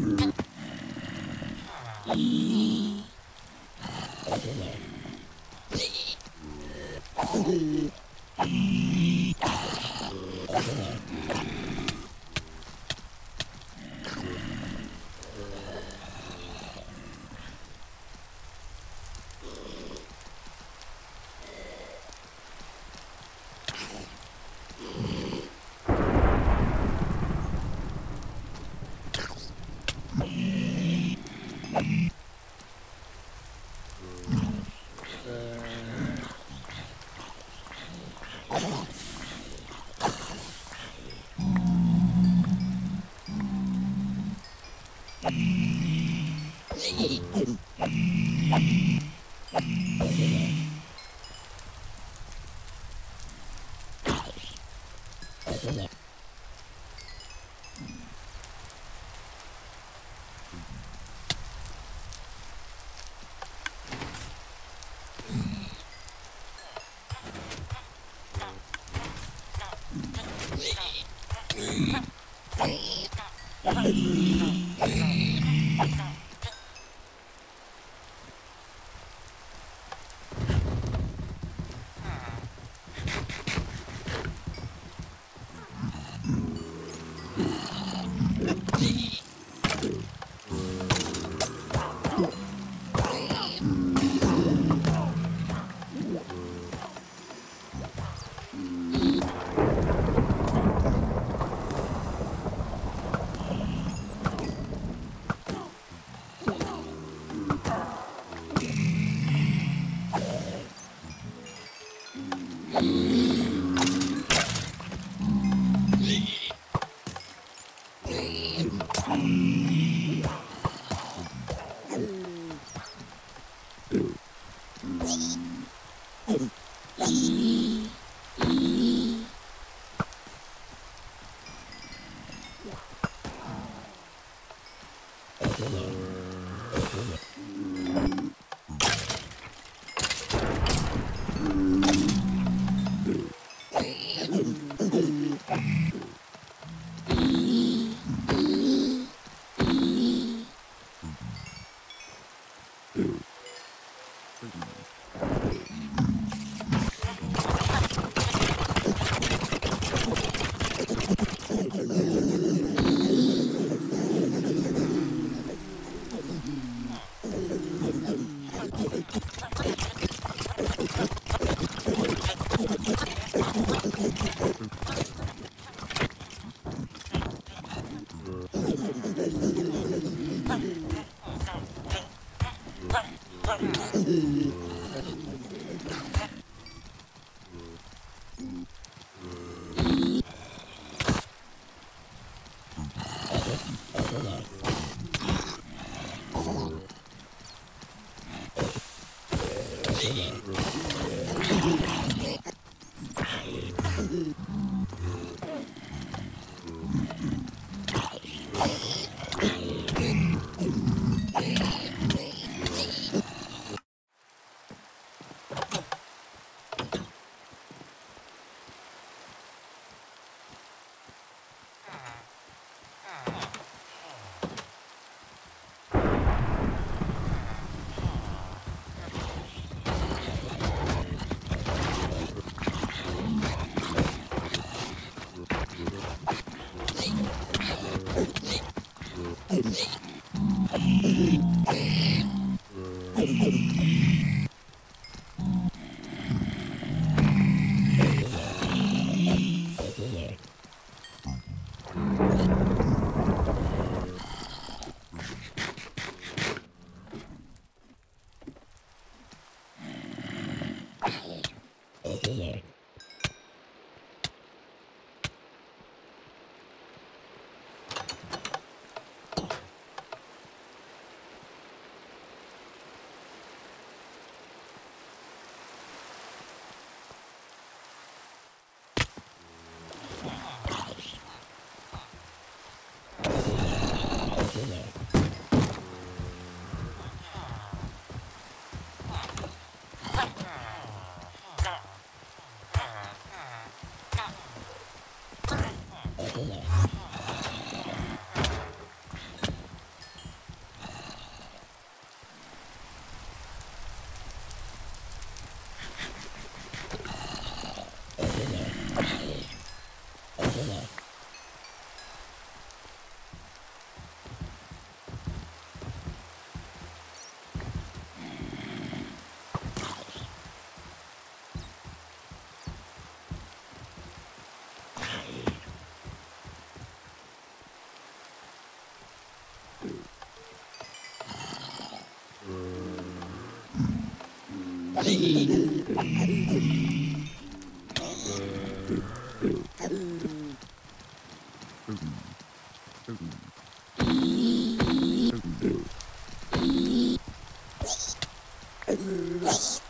Mm-hmm. Mm-hmm. Mm-hmm. Um,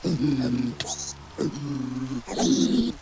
um, um,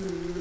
Mm-hmm.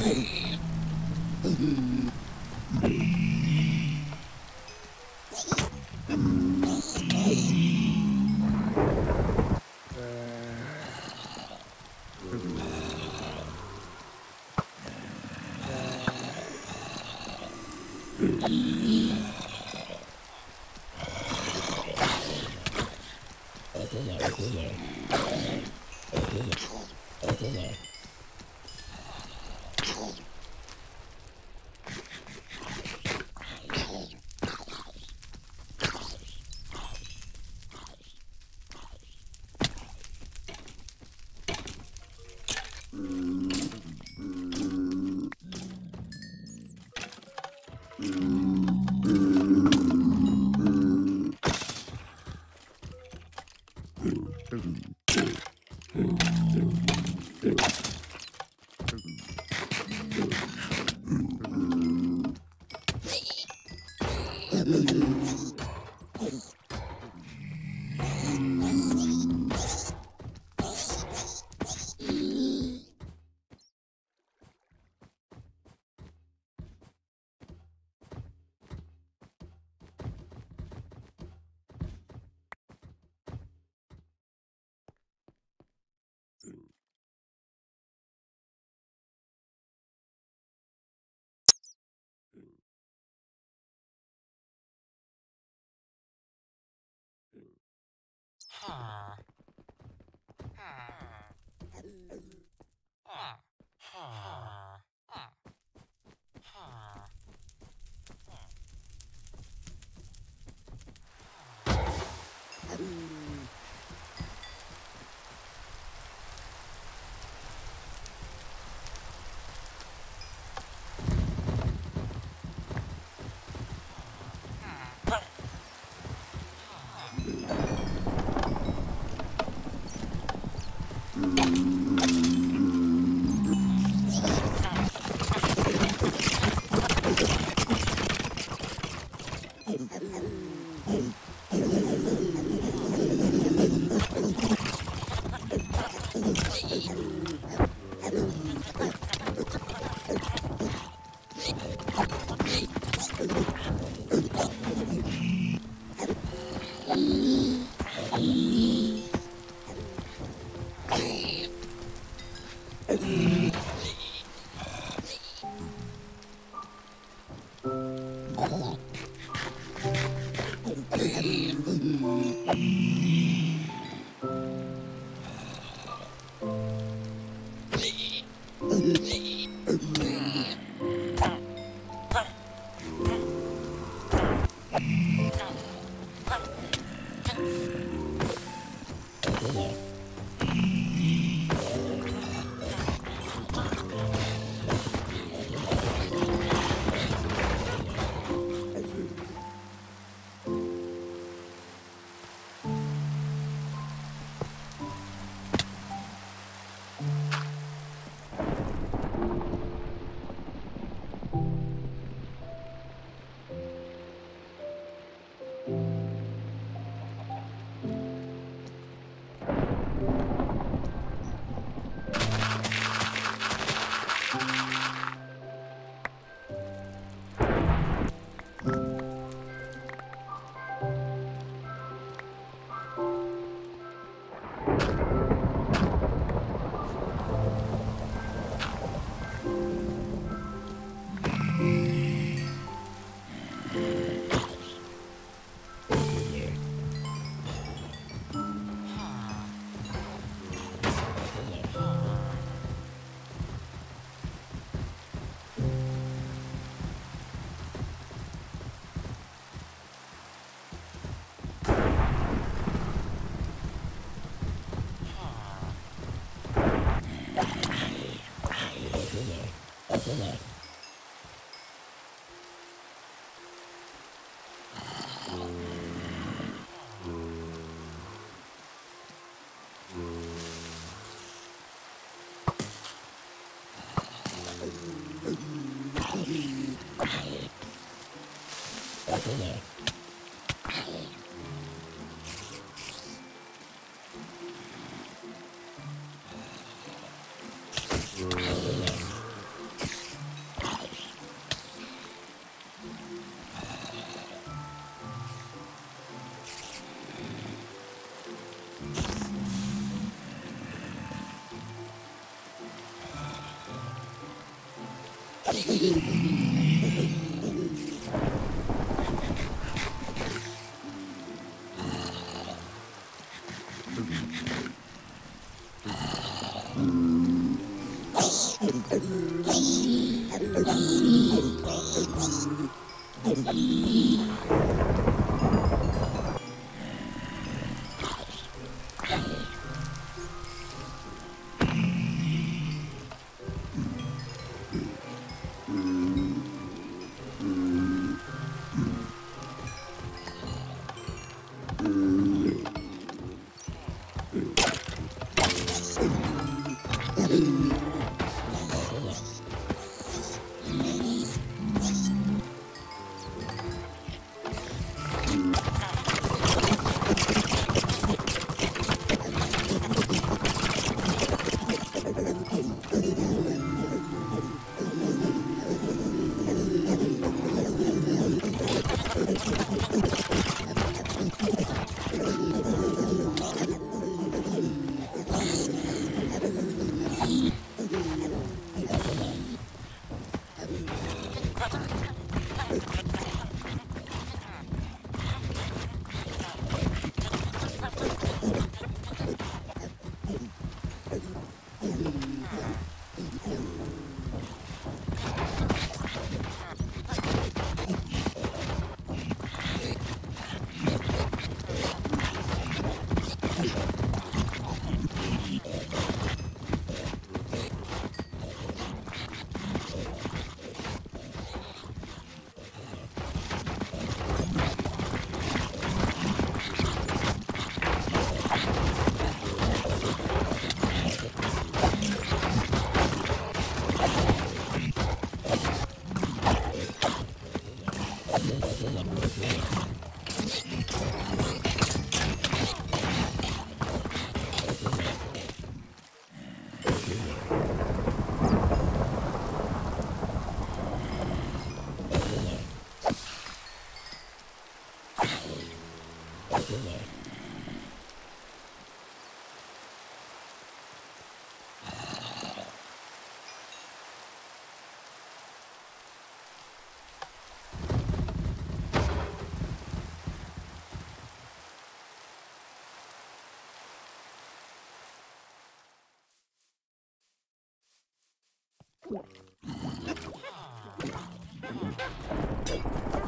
Boom. Huh. Huh. Huh. here. Thank you. 哎呀！Ha ha ha!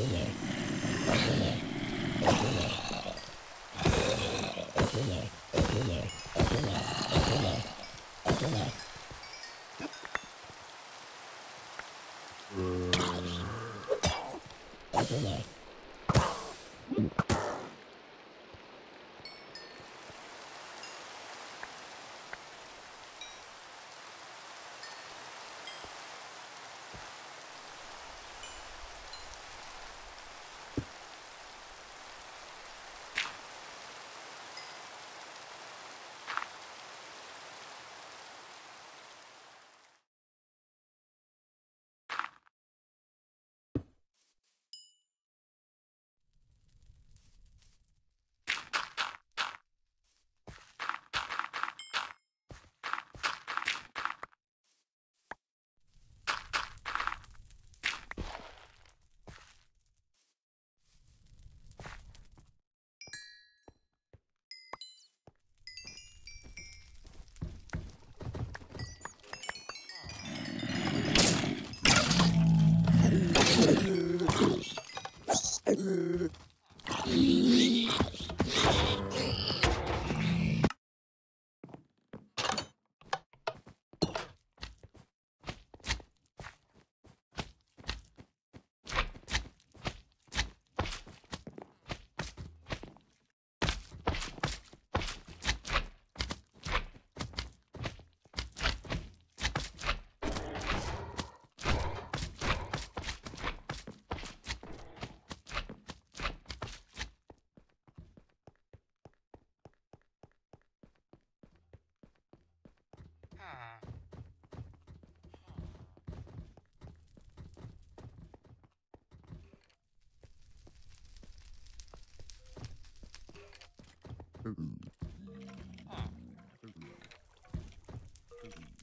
Okay. うん。Please.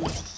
Thank you.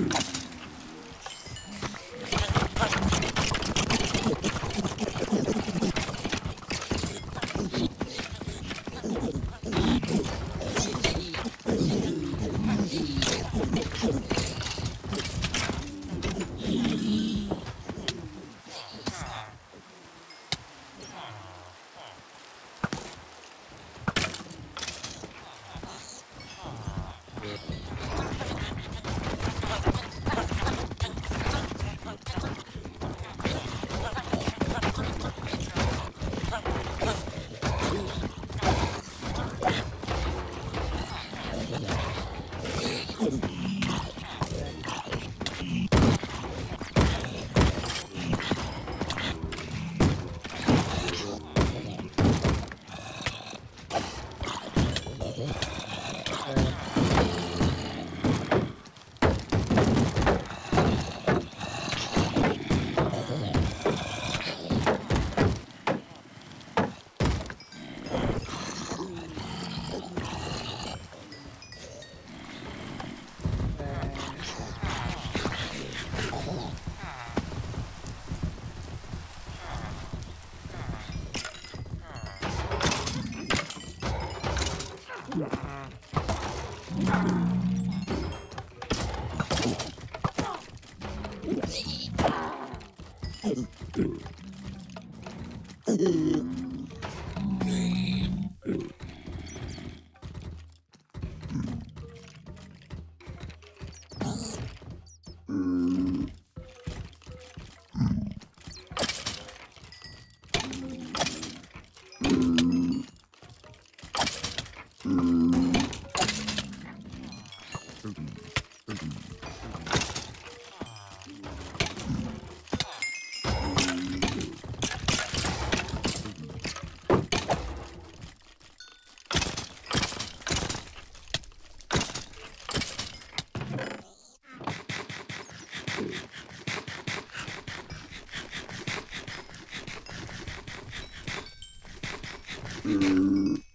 Mm-hmm. Hum.